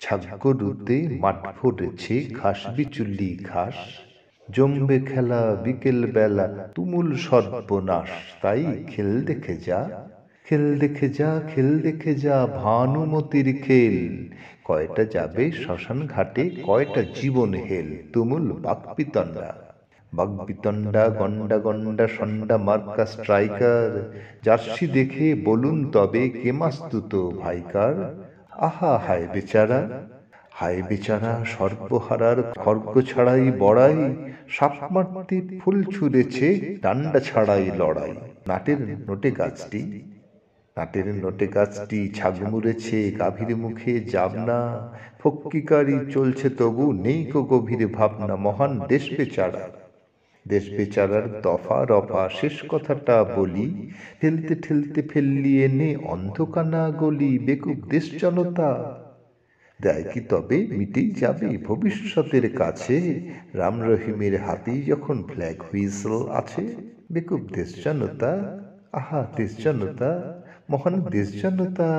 ছাগ্গরুতে মাঠ ফুটেছে ঘাস বিচুল্লি ঘাস। জমবে খেলা বিকেল বেলা তুমুল সর্বনাশ, তাই খেল দেখে যা। খেল দেখে যা, খেল দেখে যা, ভানুমতির খেল। কয়টা যাবে শ্মশান ঘাটে কয়টা জীবন হেল, তুমুল বাকপিতণ্ডা। বাগবিতণ্ডা গন্ডা গন্ডা সন্ডা, মার্কা স্ট্রাইকার। জার্সি দেখে বলুন তবে কে মাস্তুত ভাইকার? আহা, হায় বেচারা। হায় বেচারা, সর্বহারার খর্গ ছাড়াই বড়াই, সাপ মারতে ফুল ছুঁড়েছে, ডান্ডা ছাড়াই লড়াই। নাটের নোটে গাছটি, নাটের নোটে গাছটি ছাগ মুড়েছে গাভীর মুখে যাবনা ফক্কিকারি চলছে তবু, নেই কো গভীর ভাবনা, মহান দেশ বেচারা। দেশ বেচারার দফা রফা শেষ কথাটা বলি ঠেলতে ঠেলতে ফেললি, এনে অন্ধকানা গলি, বেকুব দেশ জনতা। দেয় কি তবে, মিটেই যাবে ভবিষ্যতের কাছে। রাম রহিমের হাতেই যখন ফ্ল্যাগ হুইসল আছে, বেকুব দেশ জনতা, আহা দেশ জনতা, মহান দেশ জনতা।